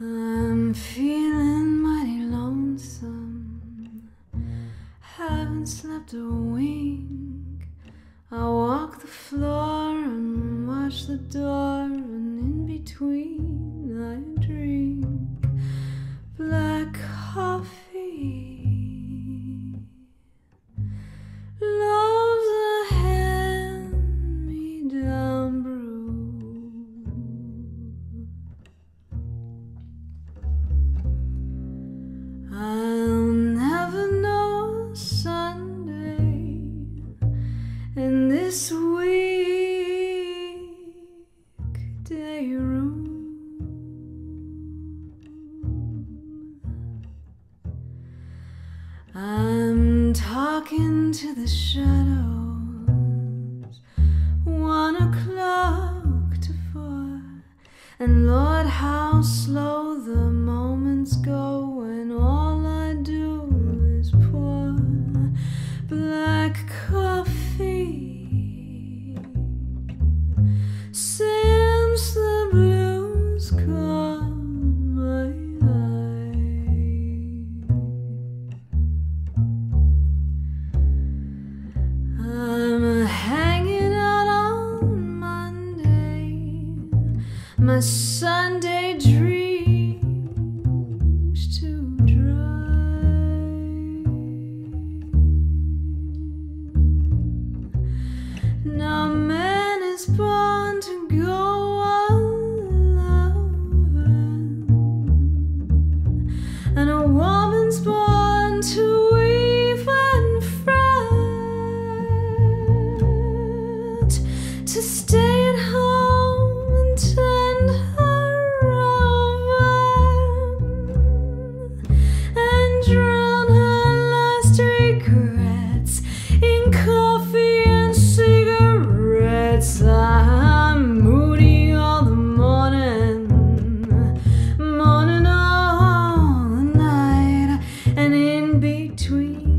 I'm feeling mighty lonesome. Haven't slept a wink. I walk the floor and watch the door, and in between this weekday room. I'm talking to the shadows. One o'clock to four. And Lord, how slow Since the blues caught my eye, I'm hanging out on Monday, my Sunday dream. to stay at home and tend her oven and drown her last regrets in coffee and cigarettes. I'm moody all the morning, morning all the night, and in between.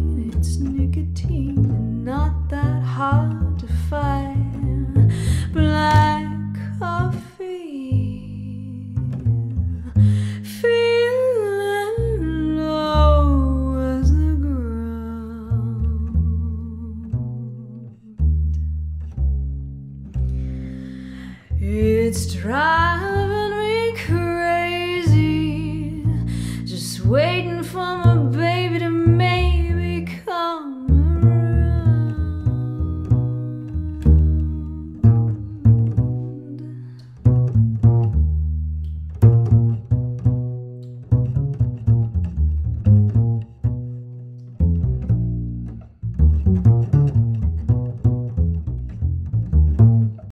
It's driving.